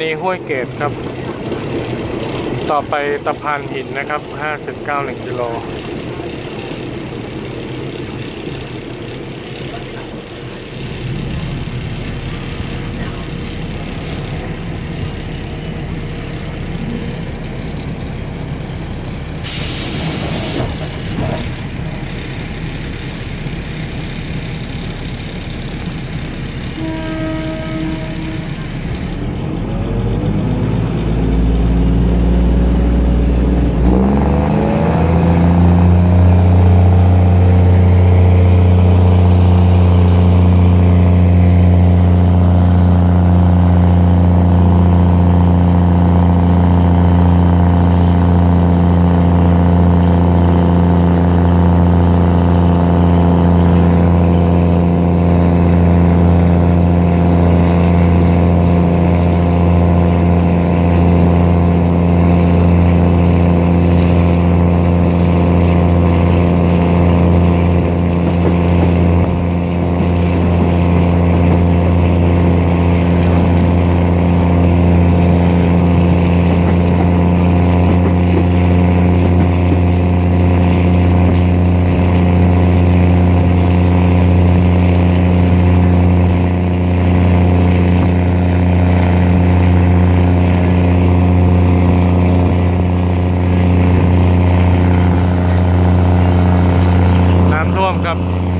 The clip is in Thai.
นีห้วยเกตครับ ต่อไปตะพานหินนะครับ 5.91กิโล วมครับ